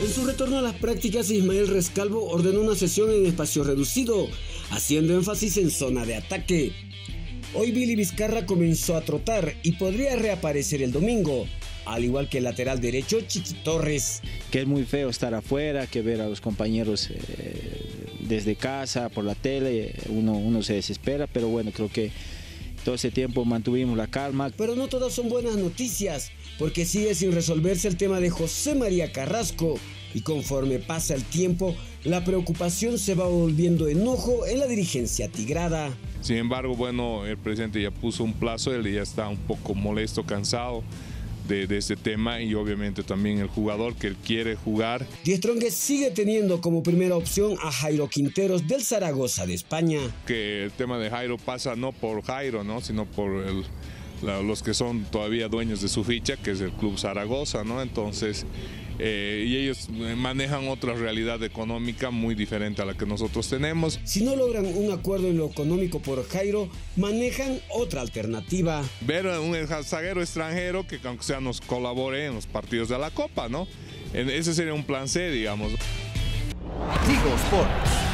En su retorno a las prácticas, Ismael Rescalvo ordenó una sesión en espacio reducido, haciendo énfasis en zona de ataque. Hoy Billy Vizcarra comenzó a trotar y podría reaparecer el domingo, al igual que el lateral derecho Chiqui Torres. Que es muy feo estar afuera, que ver a los compañeros eh, desde casa, por la tele, uno, uno se desespera, pero bueno, creo que todo ese tiempo mantuvimos la calma. Pero no todas son buenas noticias, porque sigue sin resolverse el tema de José María Carrasco. Y conforme pasa el tiempo, la preocupación se va volviendo enojo en la dirigencia tigrada. Sin embargo, bueno, el presidente ya puso un plazo, él ya está un poco molesto, cansado de, este tema y obviamente también el jugador que él quiere jugar. Die sigue teniendo como primera opción a Jairo Quinteros del Zaragoza de España. Que el tema de Jairo pasa no por Jairo, ¿no? sino por el los que son todavía dueños de su ficha, que es el Club Zaragoza, ¿no? Entonces, eh, y ellos manejan otra realidad económica muy diferente a la que nosotros tenemos. Si no logran un acuerdo en lo económico por Jairo, manejan otra alternativa. Ver a un zaguero extranjero que aunque sea nos colabore en los partidos de la Copa, ¿no? Ese sería un plan C, digamos. Digo.